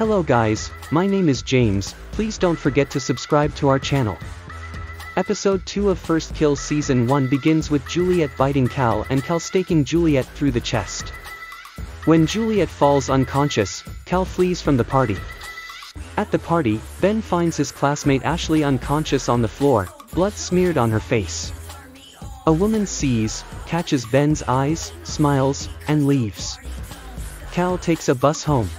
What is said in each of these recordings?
Hello guys, my name is James, please don't forget to subscribe to our channel. Episode 2 of First Kill Season 1 begins with Juliette biting Cal and Cal staking Juliette through the chest. When Juliette falls unconscious, Cal flees from the party. At the party, Ben finds his classmate Ashley unconscious on the floor, blood smeared on her face. A woman sees, catches Ben's eyes, smiles, and leaves. Cal takes a bus home.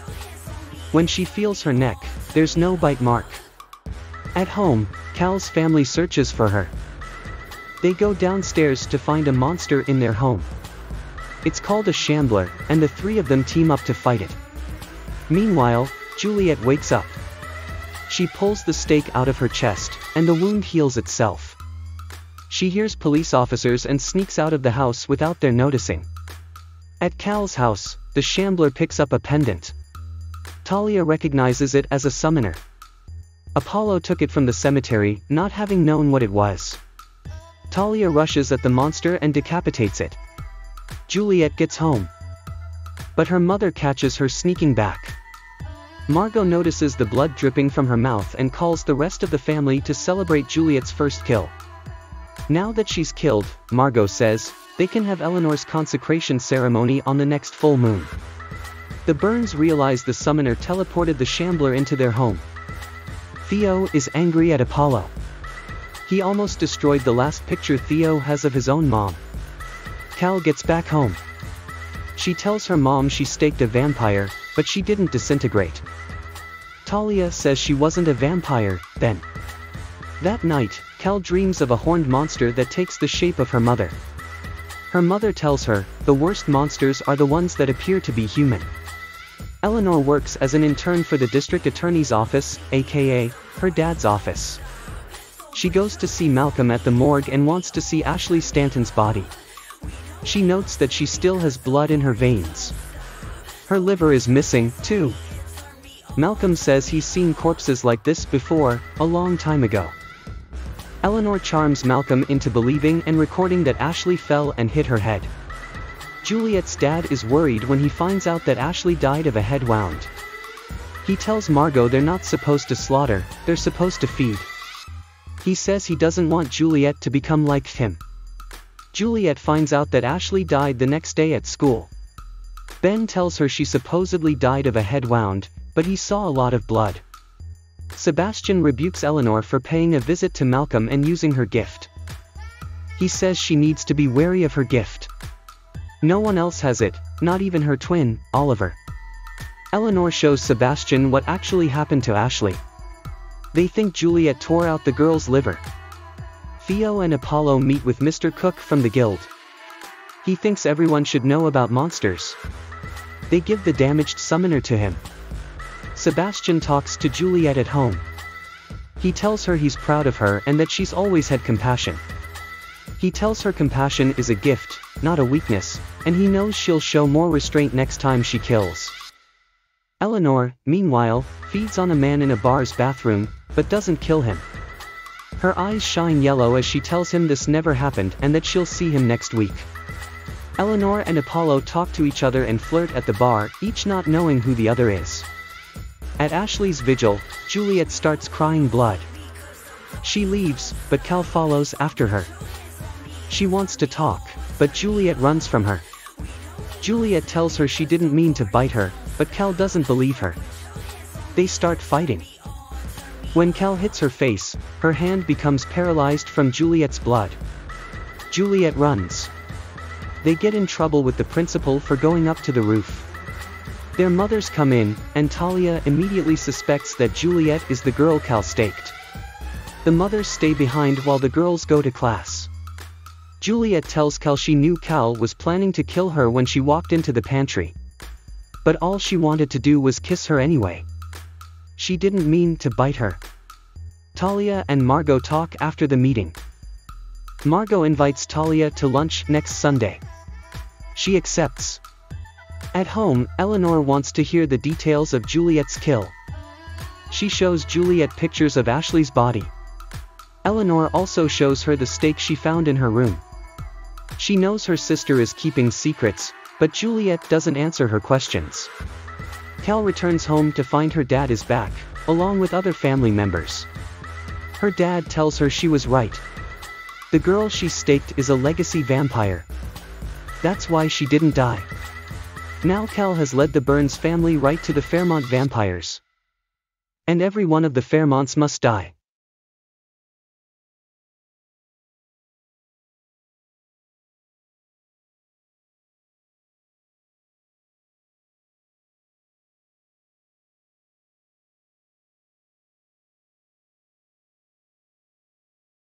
When she feels her neck, there's no bite mark. At home, Cal's family searches for her. They go downstairs to find a monster in their home. It's called a shambler, and the three of them team up to fight it. Meanwhile, Juliette wakes up. She pulls the stake out of her chest, and the wound heals itself. She hears police officers and sneaks out of the house without their noticing. At Cal's house, the shambler picks up a pendant. Talia recognizes it as a summoner. Apollo took it from the cemetery, not having known what it was. Talia rushes at the monster and decapitates it. Juliette gets home. But her mother catches her sneaking back. Margot notices the blood dripping from her mouth and calls the rest of the family to celebrate Juliette's first kill. Now that she's killed, Margot says, they can have Eleanor's consecration ceremony on the next full moon. The Burns realize the summoner teleported the Shambler into their home. Theo is angry at Apollo. He almost destroyed the last picture Theo has of his own mom. Cal gets back home. She tells her mom she staked a vampire, but she didn't disintegrate. Talia says she wasn't a vampire, then. That night, Cal dreams of a horned monster that takes the shape of her mother. Her mother tells her, the worst monsters are the ones that appear to be human. Eleanor works as an intern for the district attorney's office, aka, her dad's office. She goes to see Malcolm at the morgue and wants to see Ashley Stanton's body. She notes that she still has blood in her veins. Her liver is missing, too. Malcolm says he's seen corpses like this before, a long time ago. Eleanor charms Malcolm into believing and recording that Ashley fell and hit her head. Juliette's dad is worried when he finds out that Ashley died of a head wound. He tells Margot they're not supposed to slaughter, they're supposed to feed. He says he doesn't want Juliette to become like him. Juliette finds out that Ashley died the next day at school. Ben tells her she supposedly died of a head wound, but he saw a lot of blood. Sebastian rebukes Eleanor for paying a visit to Malcolm and using her gift. He says she needs to be wary of her gift. No one else has it, not even her twin, Oliver. Eleanor shows Sebastian what actually happened to Ashley. They think Juliette tore out the girl's liver. Theo and Apollo meet with Mr. Cook from the guild. He thinks everyone should know about monsters. They give the damaged summoner to him. Sebastian talks to Juliette at home. He tells her he's proud of her and that she's always had compassion. He tells her compassion is a gift, not a weakness, and he knows she'll show more restraint next time she kills. Eleanor, meanwhile, feeds on a man in a bar's bathroom, but doesn't kill him. Her eyes shine yellow as she tells him this never happened and that she'll see him next week. Eleanor and Apollo talk to each other and flirt at the bar, each not knowing who the other is. At Ashley's vigil, Juliette starts crying blood. She leaves, but Cal follows after her. She wants to talk, but Juliette runs from her. Juliette tells her she didn't mean to bite her, but Cal doesn't believe her. They start fighting. When Cal hits her face, her hand becomes paralyzed from Juliette's blood. Juliette runs. They get in trouble with the principal for going up to the roof. Their mothers come in, and Talia immediately suspects that Juliette is the girl Cal staked. The mothers stay behind while the girls go to class. Juliette tells Cal she knew Cal was planning to kill her when she walked into the pantry. But all she wanted to do was kiss her anyway. She didn't mean to bite her. Talia and Margot talk after the meeting. Margot invites Talia to lunch next Sunday. She accepts. At home, Eleanor wants to hear the details of Juliette's kill. She shows Juliette pictures of Ashley's body. Eleanor also shows her the stake she found in her room. She knows her sister is keeping secrets, but Juliette doesn't answer her questions. Cal returns home to find her dad is back, along with other family members. Her dad tells her she was right. The girl she staked is a legacy vampire. That's why she didn't die. Now Cal has led the Burns family right to the Fairmont vampires. And every one of the Fairmonts must die.